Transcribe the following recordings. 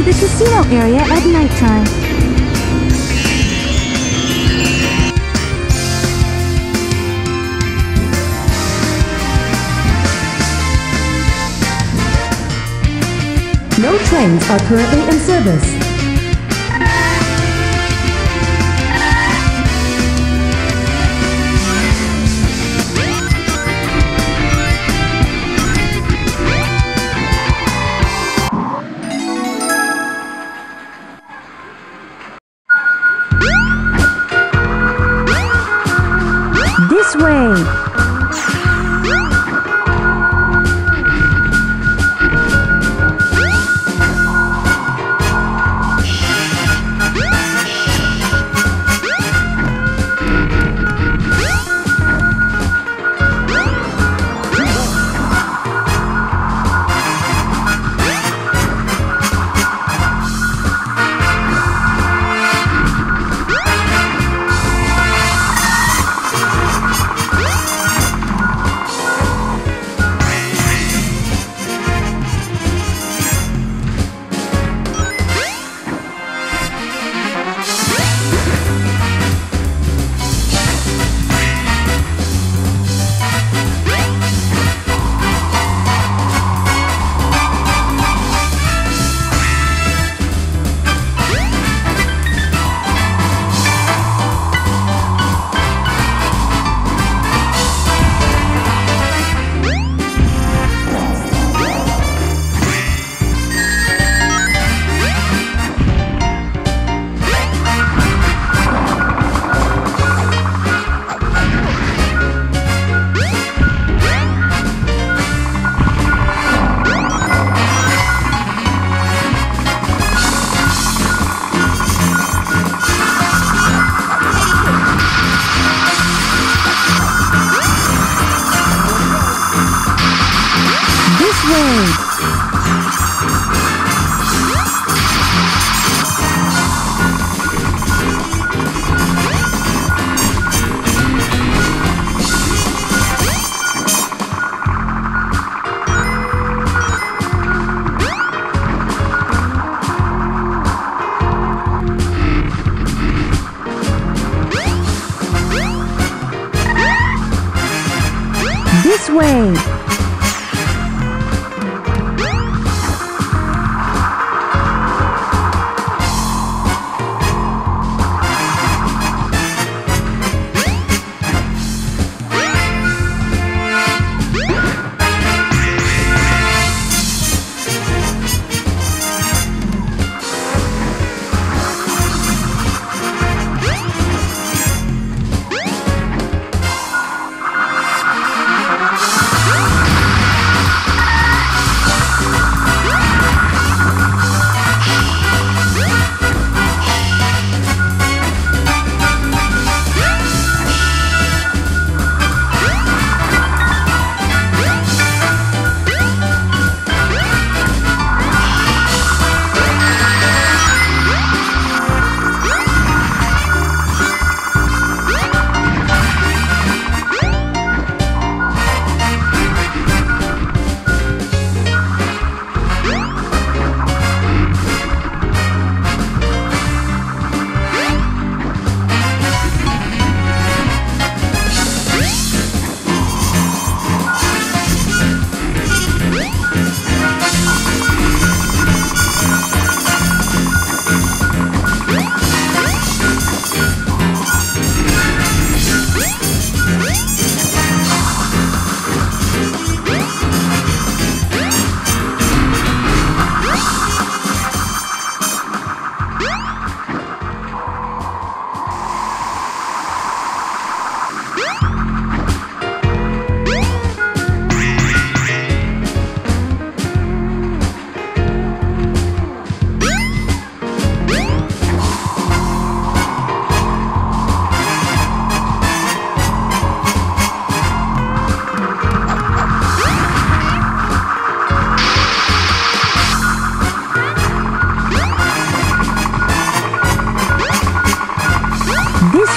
To the casino area at nighttime. No trains are currently in service. This This way.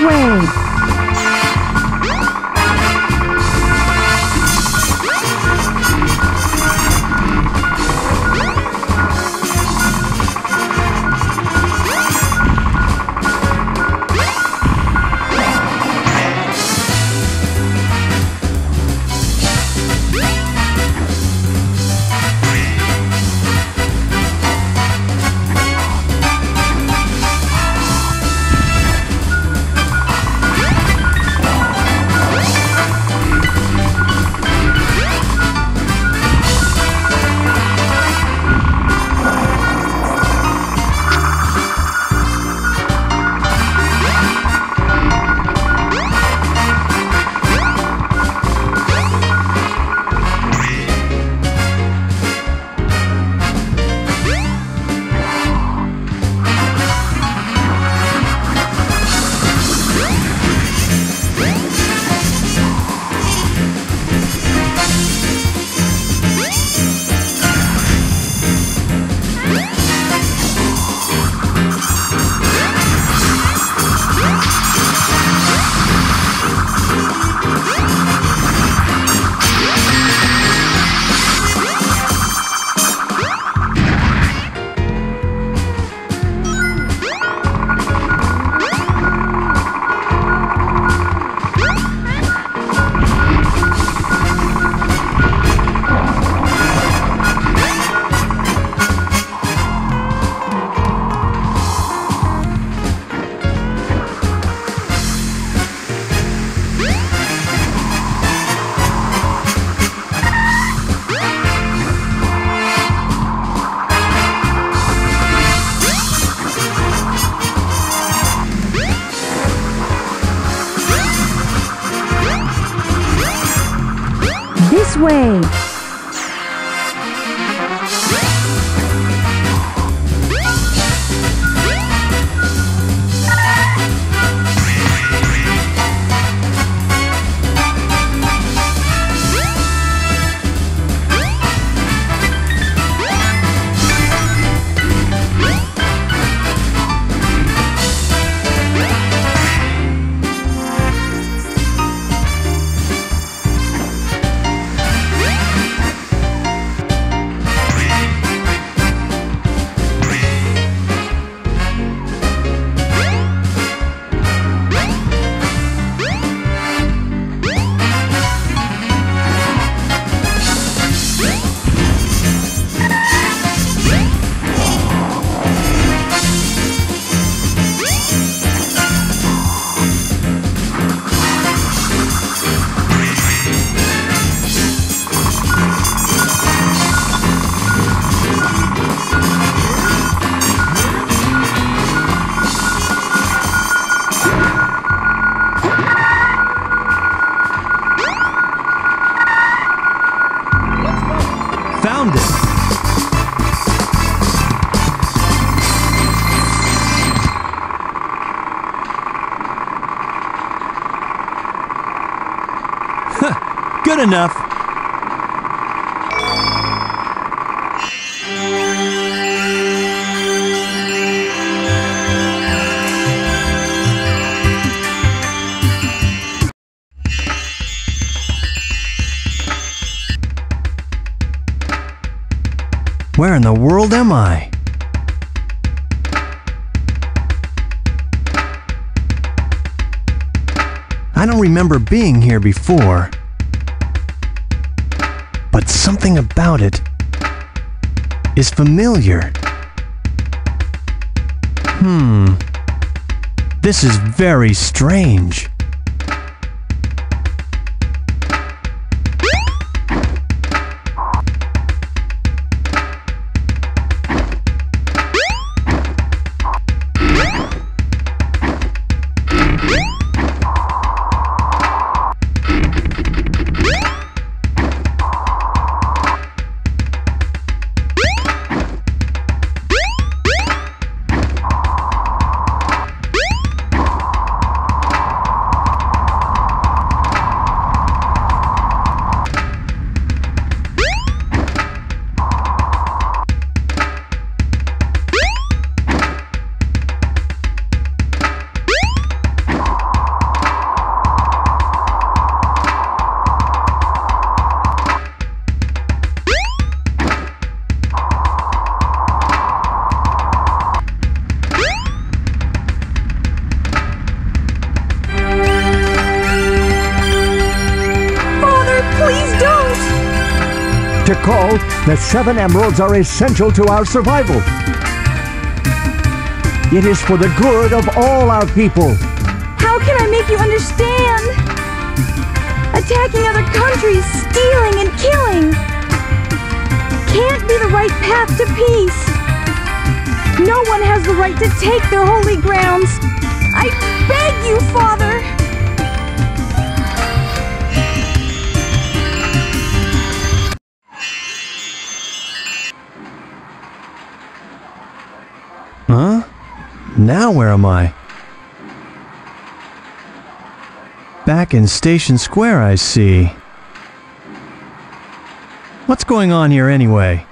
This Enough. Where in the world am I? I don't remember being here before. But something about it is familiar. Hmm. This is very strange. Tikal, the seven emeralds are essential to our survival. It is for the good of all our people. How can I make you understand? Attacking other countries, stealing and killing can't be the right path to peace. No one has the right to take their holy grounds. I beg you, Father! Now where am I? Back in Station Square, I see. What's going on here anyway?